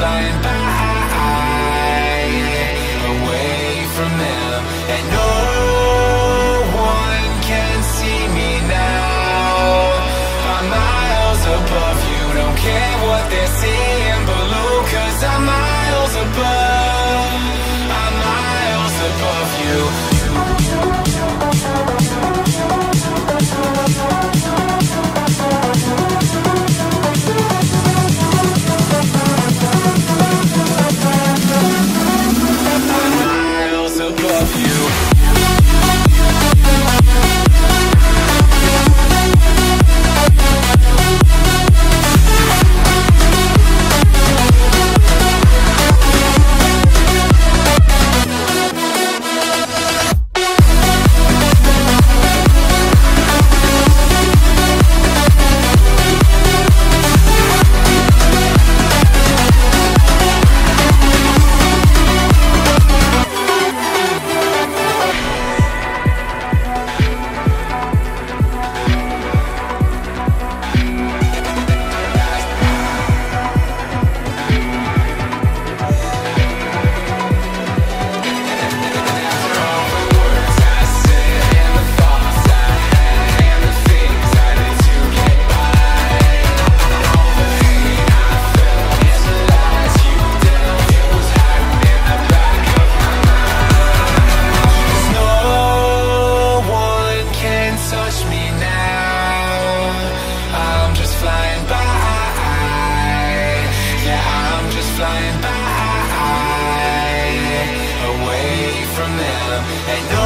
flying by Away from them. And no one can see me now. I'm miles above you Don't care what they're seeing below Cause I'm miles above I'm miles above you you. flying by. Yeah, I'm just flying by. Away from them.